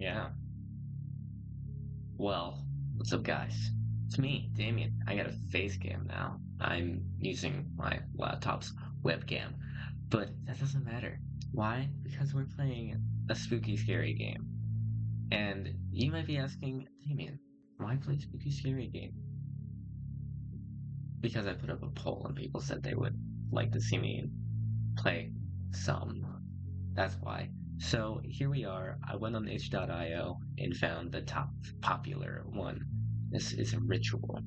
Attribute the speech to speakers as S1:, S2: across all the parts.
S1: Yeah. Well, what's up, guys? It's me, Damien. I got a face cam now. I'm using my laptop's webcam, but that doesn't matter. Why? Because we're playing a spooky, scary game. And you might be asking, Damien, why play spooky, scary game? Because I put up a poll and people said they would like to see me play some. That's why. So here we are. I went on itch.io and found the top popular one. This is a ritual.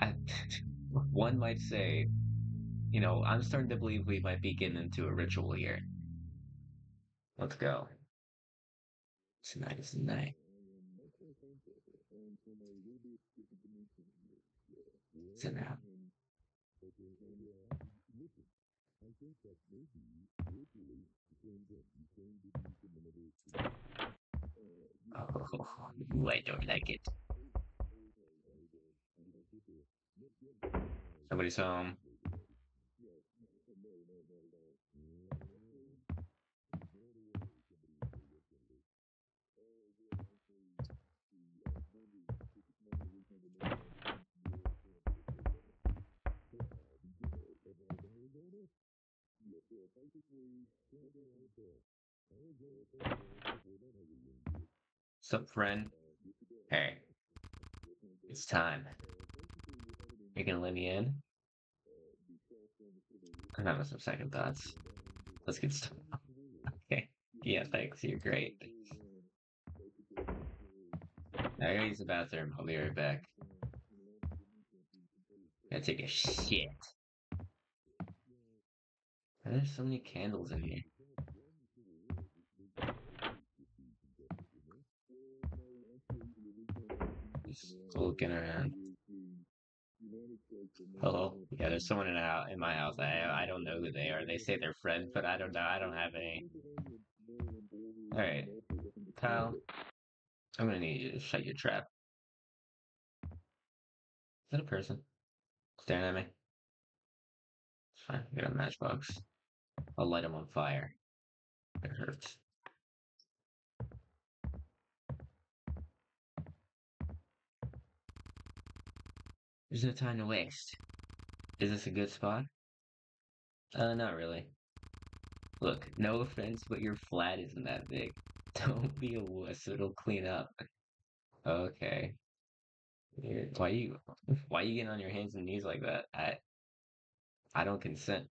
S1: I, one might say, you know, I'm starting to believe we might be getting into a ritual here. Let's go. Tonight is the night. Sit down. Oh, I don't like it. Somebody's home. Sup, friend? Hey, it's time. You gonna let me in? I'm having some second thoughts. Let's get started. Okay. Yeah, thanks. You're great. I gotta use the bathroom. I'll be right back. Gotta take a shit. There's so many candles in here. Just looking around. Hello? Yeah, there's someone in, out in my house. I I don't know who they are. They say they're friends, but I don't know. I don't have any. Alright. Kyle, I'm gonna need you to shut your trap. Is that a person? Staring at me? It's fine. I got a matchbox. I'll light him on fire. It hurts. There's no time to waste. Is this a good spot? Uh, not really. Look, no offense, but your flat isn't that big. Don't be a wuss, it'll clean up. Okay. You're- why you why you getting on your hands and knees like that? I I don't consent.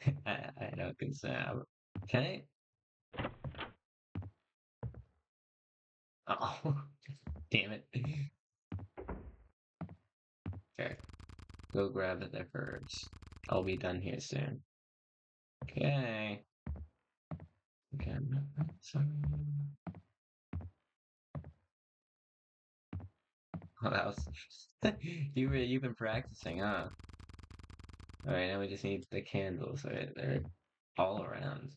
S1: I, don't. I'm- Can I? Oh, damn it. Okay. Go grab the herbs. I'll be done here soon. Okay. Okay. Sorry. Oh, that was you. You've been practicing, huh? All right. Now we just need the candles. All right, they're all around.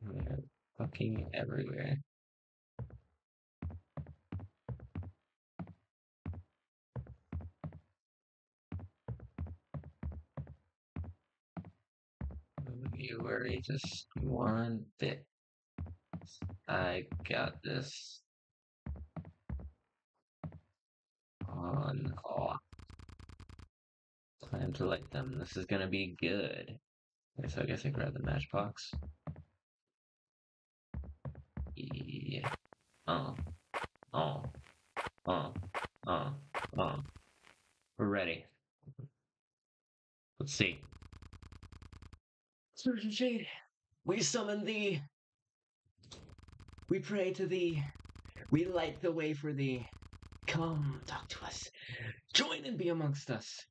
S1: They're fucking everywhere. You worry just one bit. I got this on off. Time to light them. This is gonna be good. Okay, so I guess I grab the matchbox. Yeah. Oh. Oh. Oh. Oh. Oh. We're ready. Let's see. Surgeon Shade, we summon thee. We pray to thee. We light the way for thee. Come, talk to us. Join and be amongst us.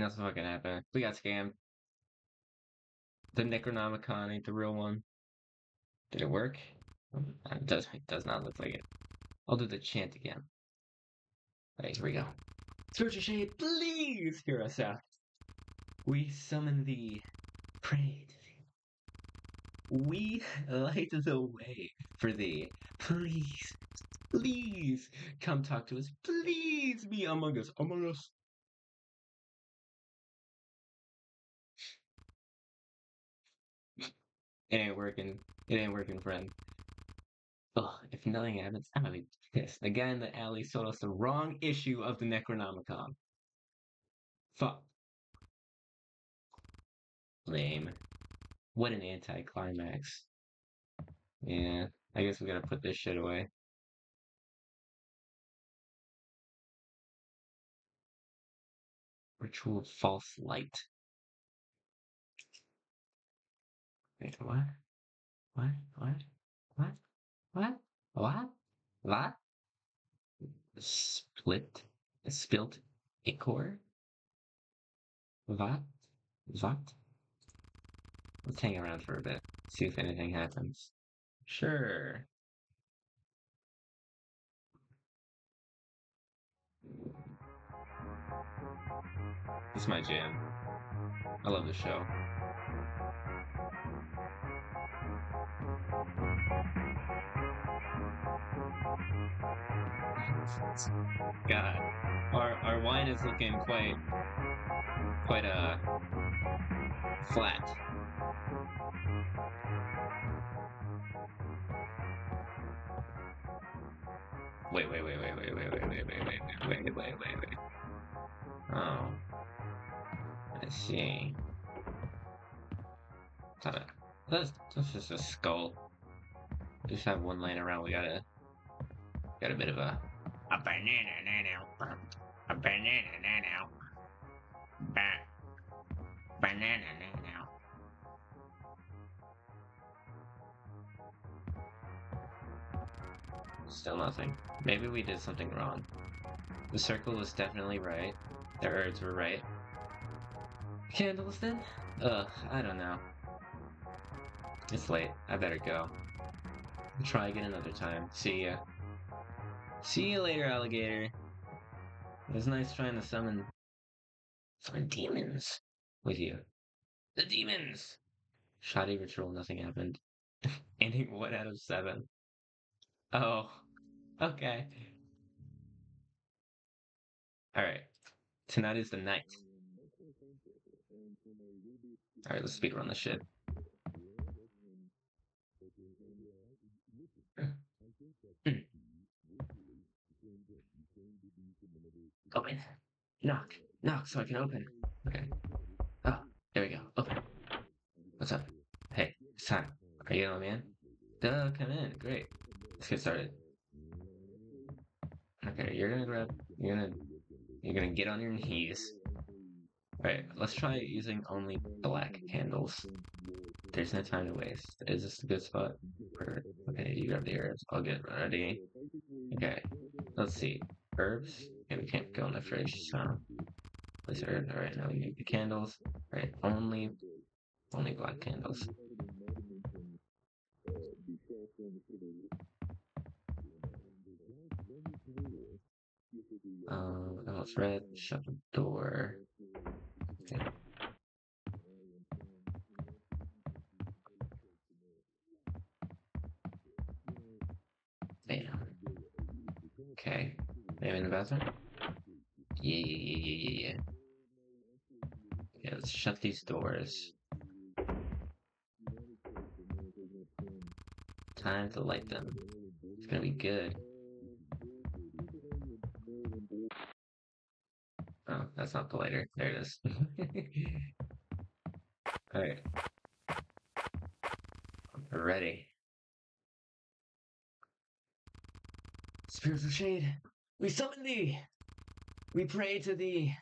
S1: Ain't nothing fucking happen. We got scammed. The Necronomicon ain't the real one. Did it work? Uh, it does, it does not look like it. I'll do the chant again. Alright, here we go. Spiritual Shade, please hear us out. We summon thee, pray to thee. We light the way for thee. Please, please come talk to us. Please be among us. Among us. It ain't working. It ain't working, friend. Ugh, if nothing happens, I'm gonna be pissed. Again, the alley sold us the wrong issue of the Necronomicon. Fuck. Lame. What an anticlimax. Yeah, I guess we gotta put this shit away. Ritual false light. Wait, what? What? What? What? What? What? What? Split? Spilt? Ichor? What? What? Let's hang around for a bit. See if anything happens. Sure. It's my jam. I love the show. God, our our wine is looking quite quite uh flat. Wait, wait, wait, wait, wait, wait, wait, wait, wait, wait, wait, wait, wait, wait. Oh, I see. That's that's just a skull. We just have one laying around. We gotta got a bit of a a banana now. A banana now. Ba- banana now. Still nothing. Maybe we did something wrong. The circle was definitely right. The herbs were right. Candles then? Ugh, I don't know. It's late. I better go. try again another time. See ya. See you later, alligator. It was nice trying to summon summon demons with you. The demons! Shoddy ritual, nothing happened. Ending one out of seven. Oh, okay. Alright. Tonight is the night. Alright, let's speedrun this shit. Mm. Open. Knock. Knock so I can open. Okay. Oh, there we go. Open. What's up? Hey, it's time. Are you on, man? Duh, come in. Great. Let's get started. Okay, you're gonna grab. You're gonna. You're gonna get on your knees. Alright, let's try using only black candles. There's no time to waste. Is this a good spot? Okay, you grab the herbs. I'll get ready. Okay, let's see. Herbs? Okay, we can't go in the fridge, so place herbs. Alright, now we make the candles. Alright, only only black candles. Um, it's red. Shut the door. Bathroom? Yeah, yeah, yeah, yeah, yeah, yeah. Let's shut these doors. Time to light them. It's gonna be good. Oh, that's not the lighter. There it is. Alright. Ready. Spirits of Shade, we summon thee! We pray to thee!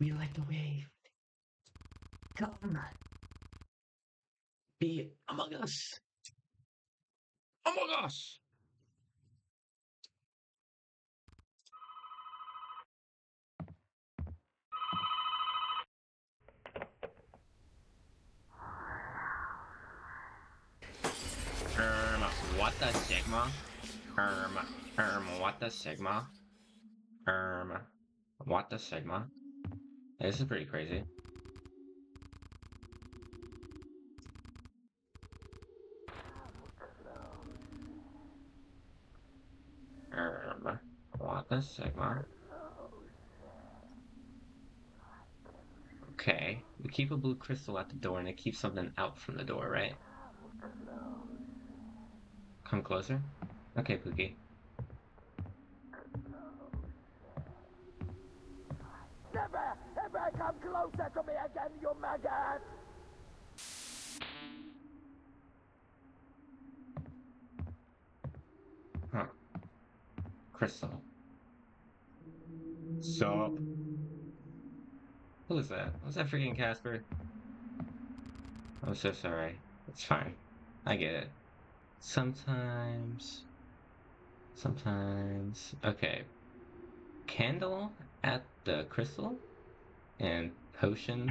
S1: We light the way. Come! Be among us! Among us! Um, what the Sigma? Um, um, what the Sigma? Um, what the Sigma? This is pretty crazy. Um, what the Sigma? Okay, we keep a blue crystal at the door and it keeps something out from the door, right? Come closer? Okay, Pookie.
S2: Come closer to me again, you maggot!
S1: Huh. Crystal. Sup? Who was that? Was that freaking Casper? I'm so sorry. It's fine. I get it. Sometimes. Sometimes. Okay. Candle at the crystal? And potion?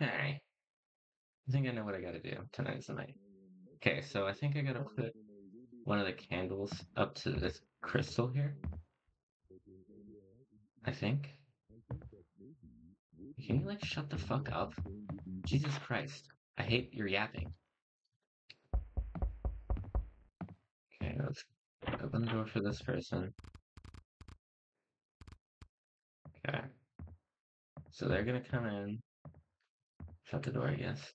S1: Alright. I think I know what I gotta do. Tonight's the night. Okay, so I think I gotta put one of the candles up to this crystal here. I think. Can you like shut the fuck up? Jesus Christ. I hate your yapping. Okay, let's open the door for this person. Okay. So they're gonna come in. Shut the door, I guess.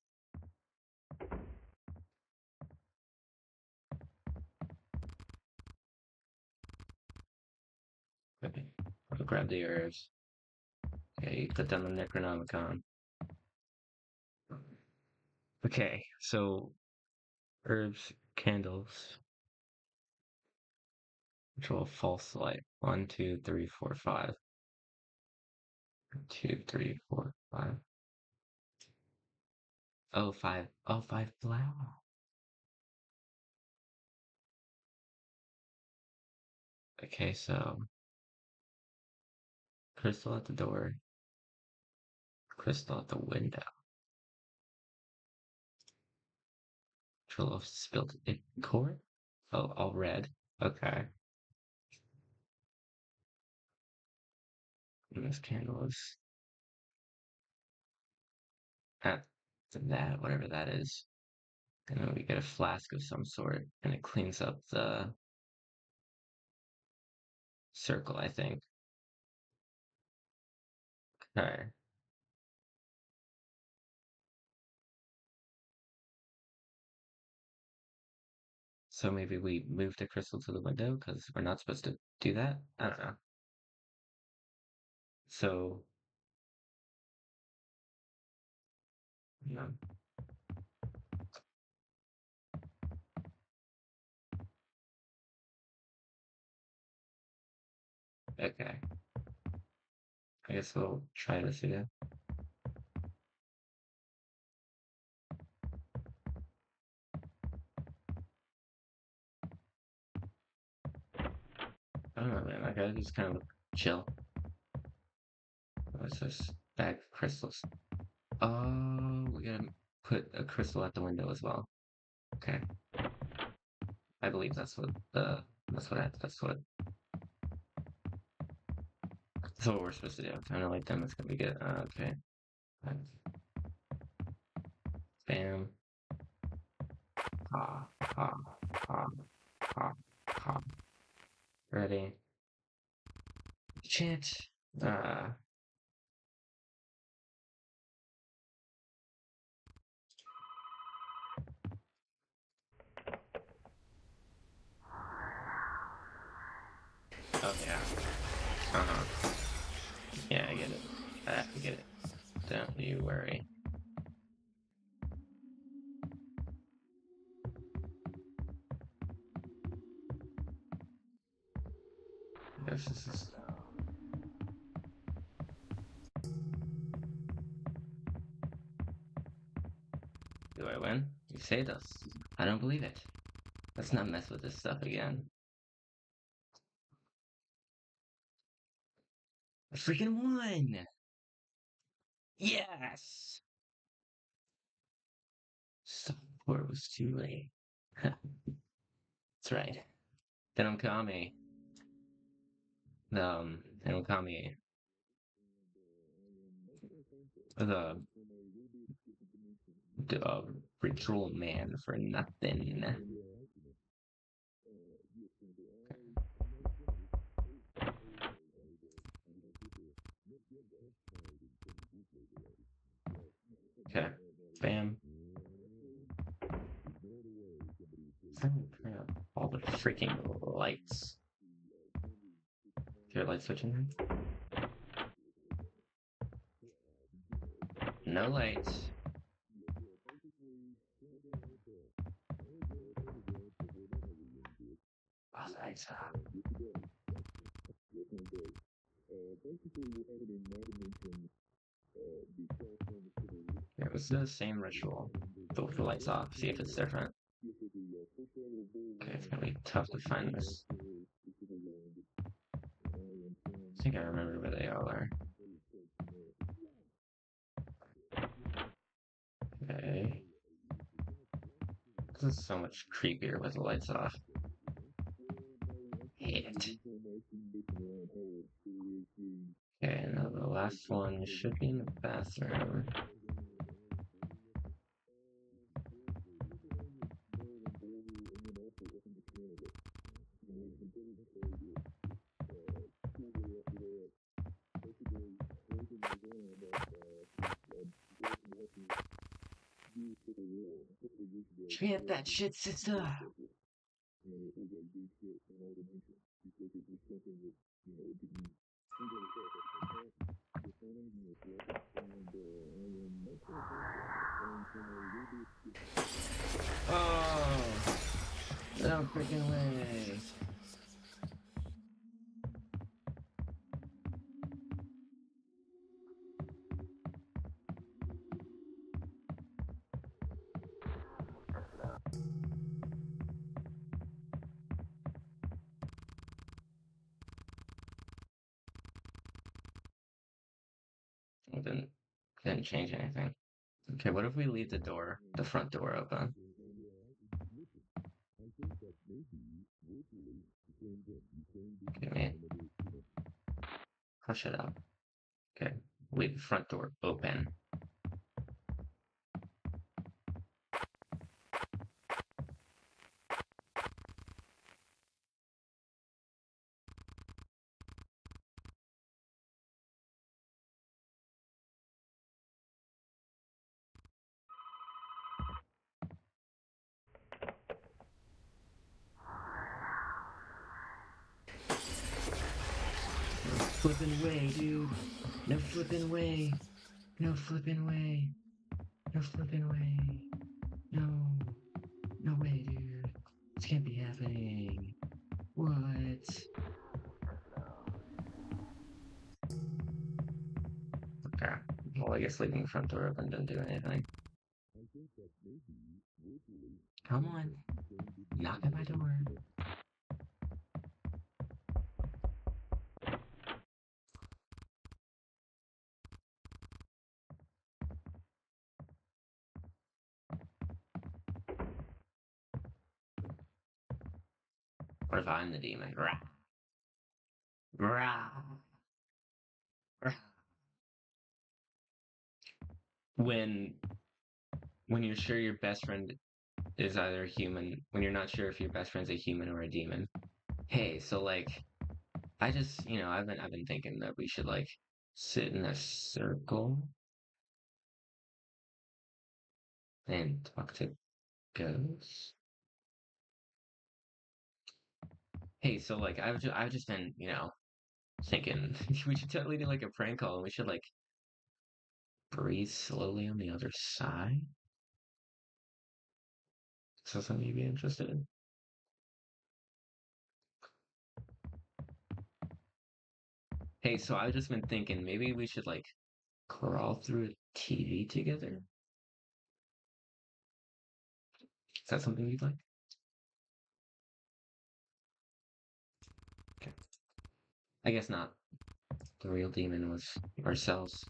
S1: Okay. I'll grab the herbs. Okay, put down the Necronomicon. Okay, so herbs, candles. Control false light. One, two, three, four, five. Two, three, four, five. Oh, five. Oh, five flower. Okay, so crystal at the door, crystal at the window. Control of spilled in core? Oh, all red. Okay. This candle is at that, whatever that is. And then we get a flask of some sort, and it cleans up the circle, I think. Okay. So maybe we move the crystal to the window because we're not supposed to do that? I don't know. So, yeah. Okay. I guess we'll try this again. I don't know, man. I gotta just kind of chill. What's this? Bag of crystals. Oh, we gotta put a crystal at the window as well. Okay. I believe that's what the that's what that's what that's what we're supposed to do. I don't like them. It's gonna be good. Uh, okay. Bam. Ha ha ha ha ha. Ready. Chant. Uh. Don't you worry. Yes, this is Do I win? You saved us. I don't believe it. Let's not mess with this stuff again. I freaking won! Yes! Support was too late. That's right. They don't call me. Um, they don't call me the the uh, ritual man for nothing. Okay, bam. Turn up all the freaking lights. Is there a light switch in here? No lights. All lights off. Yeah, it was the same ritual, with the lights off. See if it's different. Okay, it's gonna be tough to find this. I think I remember where they all are. Okay. This is so much creepier with the lights off. Hate it. Okay, now the last one should be in the bathroom. Chant that shit, sister! Oh! No freaking way! Change anything. Okay, what if we leave the door, the front door open? Okay, man. Hush it up. Okay, leave the front door open. Flipping way. No flipping way. No flipping way. No. No way, dude. This can't be happening. What? Okay. Well, I guess leaving the front door open didn't do anything. Demon? Rah. Rah. Rah. When when you're sure your best friend is either a human, when you're not sure if your best friend's a human or a demon. Hey, so like I just, you know, I've been I've been thinking that we should like sit in a circle and talk to ghosts. Hey, so like I've just I've just been, you know, thinking we should totally do like a prank call and we should like breathe slowly on the other side. Is that something you'd be interested in? Hey, so I've just been thinking maybe we should like crawl through a TV together. Is that something you'd like? I guess not. the real demon was ourselves.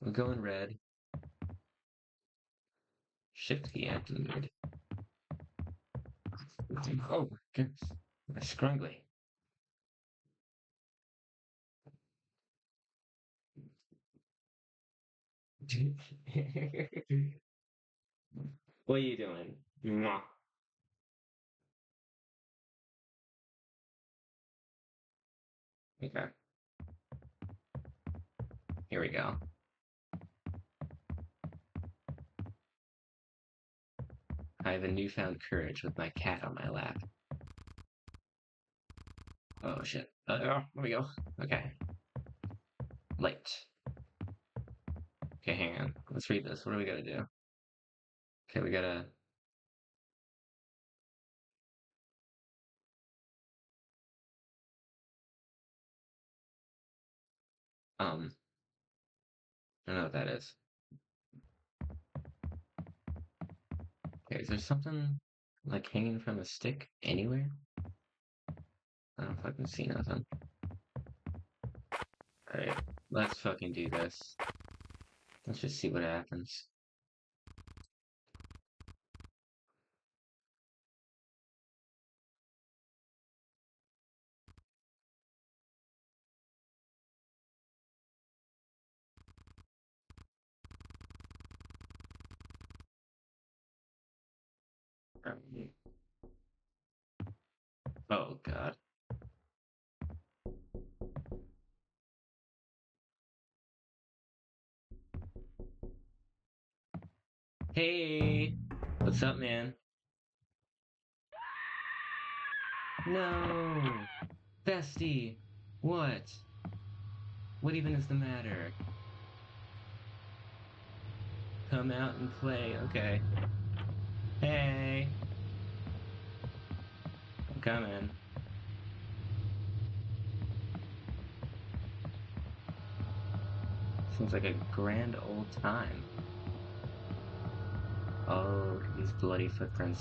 S1: We're going red. Shift key activated. Oh, goodness. My scrungly. what are you doing? Okay. Here we go. I have a newfound courage with my cat on my lap. Oh shit. Uh, oh, there we go. Okay. Light. Okay, hang on. Let's read this. What do we gotta do? Okay, we gotta. Um. I don't know what that is. Okay, is there something like hanging from a stick anywhere? I don't fucking see nothing. Alright, let's fucking do this. Let's just see what happens. Um, Oh god. Hey, what's up, man? No, bestie, what? What even is the matter? Come out and play, okay. Hey, coming. Seems like a grand old time. Oh, these bloody footprints.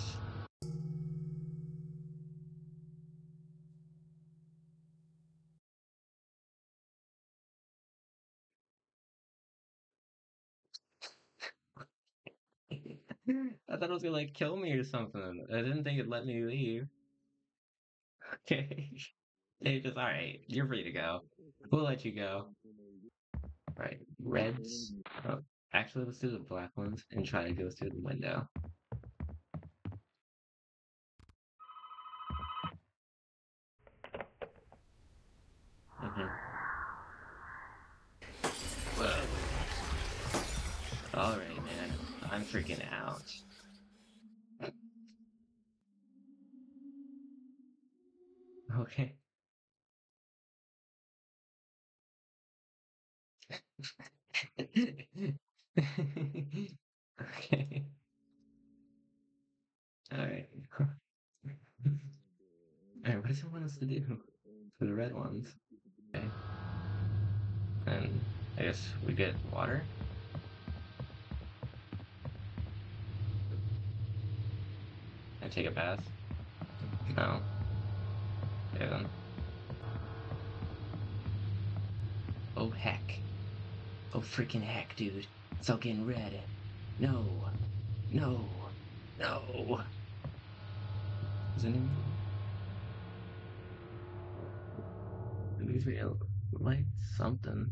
S1: I thought it was gonna like kill me or something. I didn't think it'd let me leave. Okay. They just alright, you're free to go. We'll let you go. Right. Reds. Oh, actually let's do the black ones and try to go through the window. Mhm. Whoa. Alright, man. I'm freaking out. Okay. Okay. Alright. Alright, what does it want us to do? For the red ones. Okay. And I guess we get water? I take a bath? No. Oh heck. Oh freaking heck, dude. It's all getting red. No. No. No. Is it any? It needs to light something.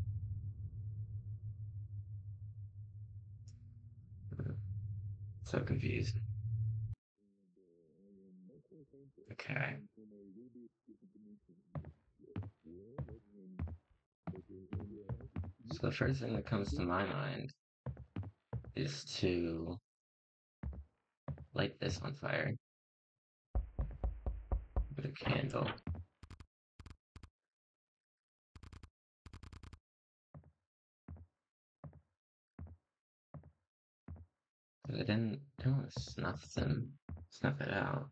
S1: So confused. Okay. So the first thing that comes to my mind is to light this on fire with a candle. I didn't, didn't want to snuff them, snuff it out.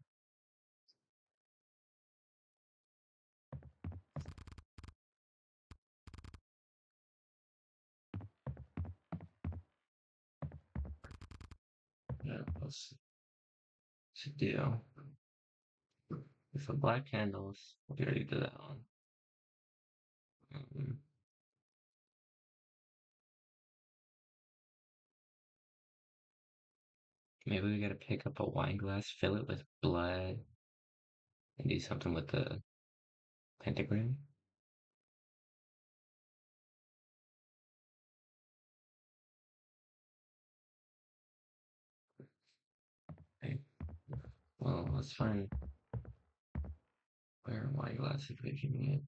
S1: What's to do? So black candles. We already did that one. Um, maybe we gotta pick up a wine glass, fill it with blood, and do something with the pentagram. Well, let's find where are wine glasses we can get.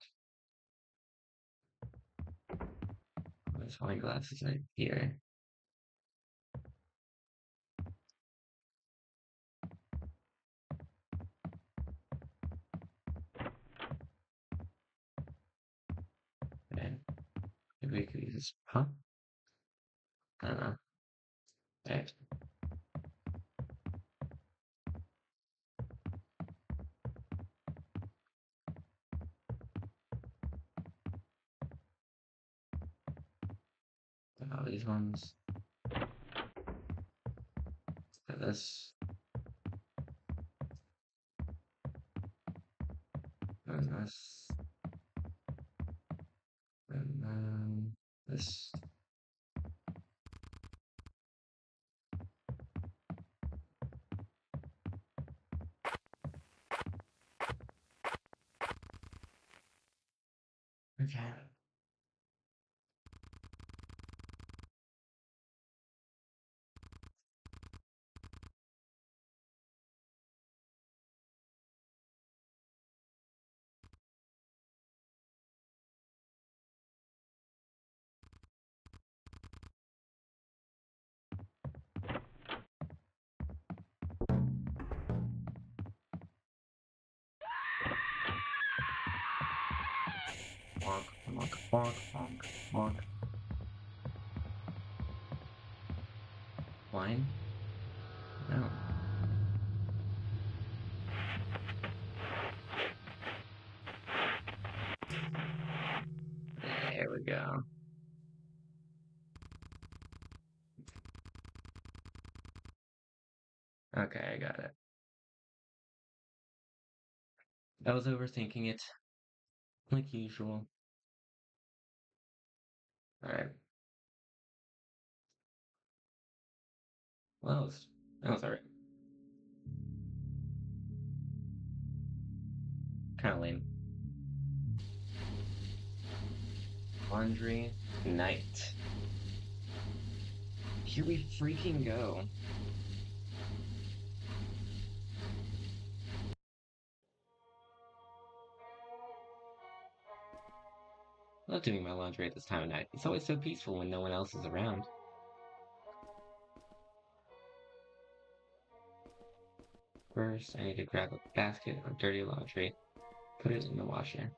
S1: There's wine glasses right here. Okay. Maybe we could use this. Huh? I don't know. Okay. These ones. At this. And this. And then this. Okay. Bonk, bonk, bonk, bonk, bonk. Wine? No. There we go. Okay, I got it. I was overthinking it, like usual. Alright. Well, that was, that was alright. Kinda lame. Laundry night. Here we freaking go. I love doing my laundry at this time of night. It's always so peaceful when no one else is around. First, I need to grab a basket of dirty laundry, put it in the washer.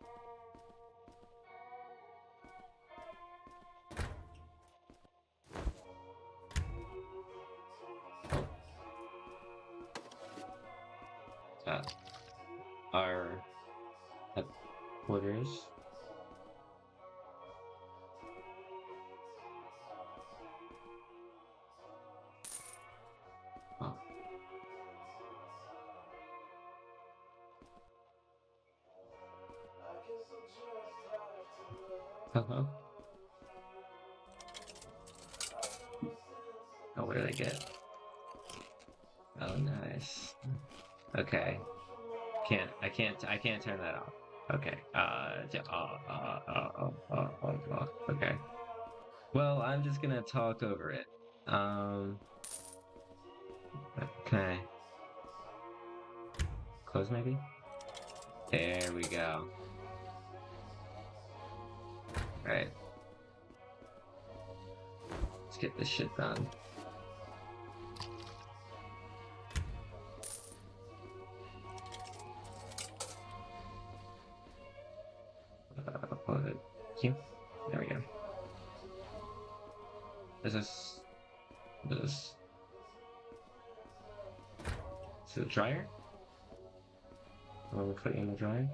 S1: Hello? Oh, what did I get? Oh, nice. Okay. Can't, I can't, I can't turn that off. Okay. Uh, uh, uh, uh, uh, uh, uh, uh, okay. Well, I'm just gonna talk over it. Um, I close maybe? There we go. Right. Let's get this shit done. Uh, There we go. Is this this is it a dryer? Or we put it in the dryer?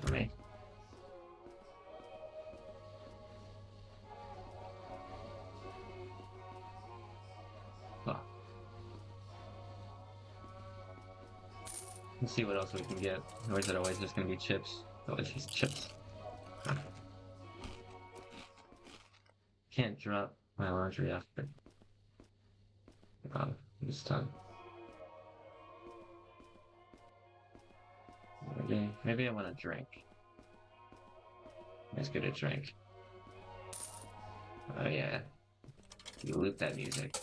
S1: for me. Huh. Let's see what else we can get. Or is it always just gonna be chips? Always just chips. Can't drop my laundry after. Uh, this time. Maybe, I want a drink. Let's get a drink. Oh yeah. You loop that music.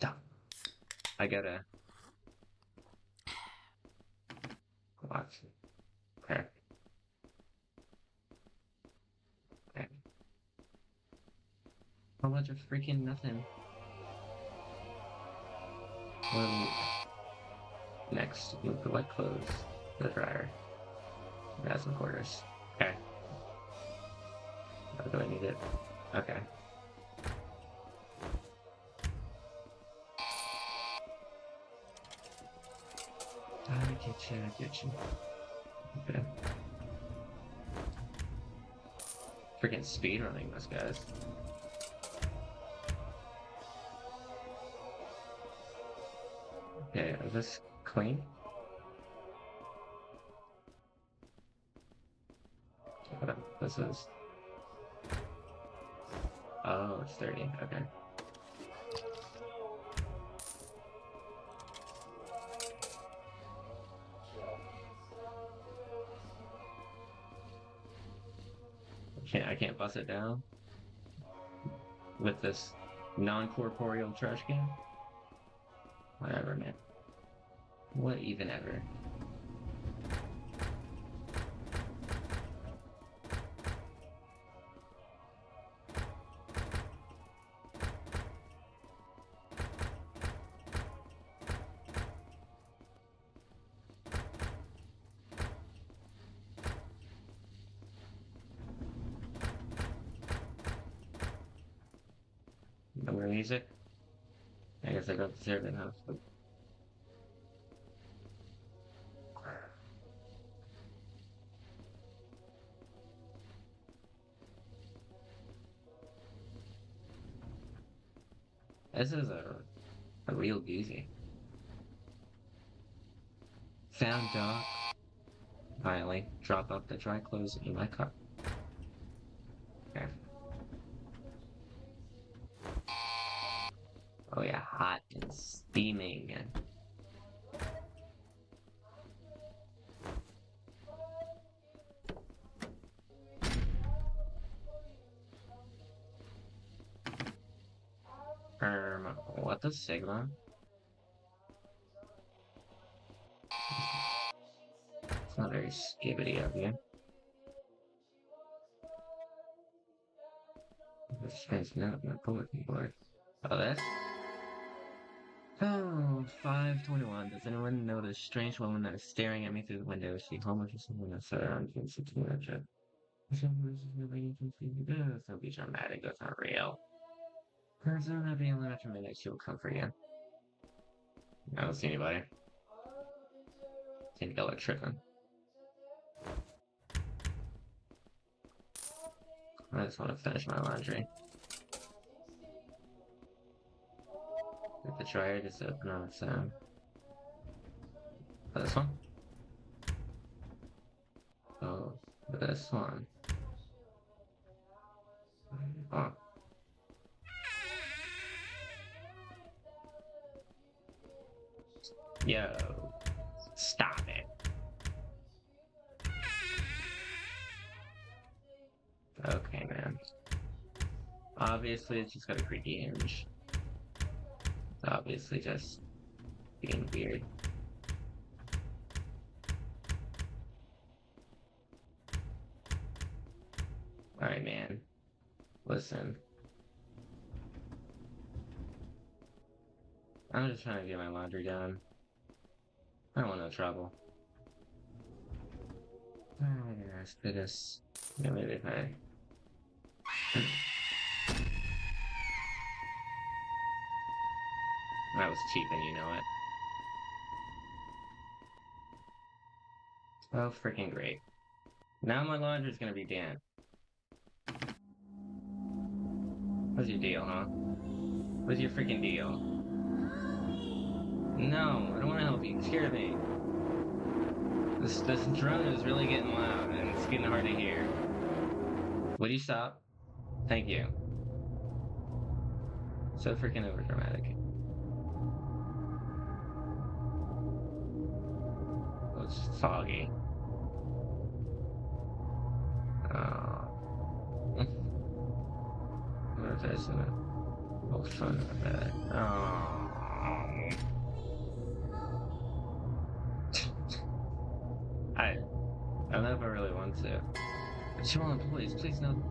S1: Duh. I gotta watch. Okay. Okay. How much of freaking nothing? Well, next, you put wet clothes, the dryer. Add some quarters. Okay. Oh, do I need it? Okay. I get you, I get you. Okay. Freaking speedrunning this, guys. Okay, is this clean? This is. Oh, it's 30, okay. Can't I can't bust it down with this non-corporeal trash can. Whatever, man. What even ever. Guess I don't deserve huh? But- This is a, a real doozy. Found dog. Finally, drop off the dry clothes in my car. Okay. Oh yeah, hot and steaming. and... Um, what the Sigma? It's not very skibbity of you. This guy's not my bulletin board. Oh, this? Oh, 521. Does anyone know the strange woman that is staring at me through the window? Is she homeless or someone that's around you? It's too much. Don't be dramatic. That's not real. Person that being left a minute, she will come for you. I don't see anybody. Think are tripping. I just want to finish my laundry. If the dryer just open on its own. This one? Oh, this one. Hmm, oh. Yo, stop it. Okay, man. Obviously, it's just got a creaky hinge. Obviously just being weird. Alright, man. Listen. I'm just trying to get my laundry done. I don't want no trouble. Oh, yes, goodness. Yeah, maybe I... that was cheap and you know it. Oh, freaking great. Now my laundry's gonna be damp. What's your deal, huh? What's your freaking deal? No, I don't want to help you. me. Scared me. This this drone is really getting loud and it's getting hard to hear. Would you stop? Thank you. So freaking over foggy. Uh, mm. Oh. What if there's a oh fun of that? Oh. I I I really want to. Chihuahua employees, please note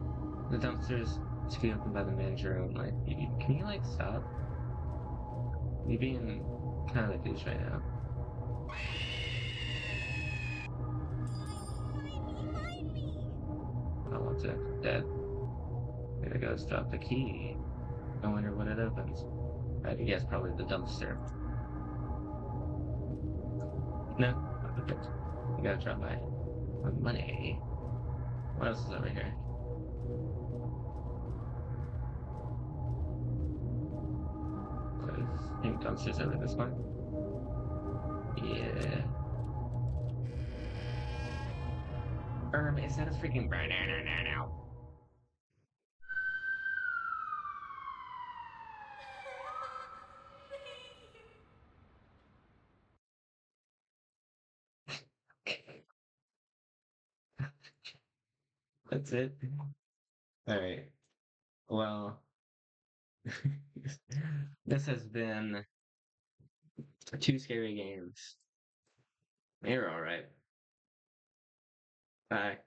S1: the dumpsters to be opened by the manager. You, can you like stop? You being kind of a douche right now. I want to. Dead. There goes. Drop the key. I wonder what it opens. I guess probably the dumpster. No. Perfect. I gotta drop my, my money. What else is over here? I think dumpsters over this one. Is that a freaking banana now? That's it. All right. Well, this has been two scary games. You're all right. Bye.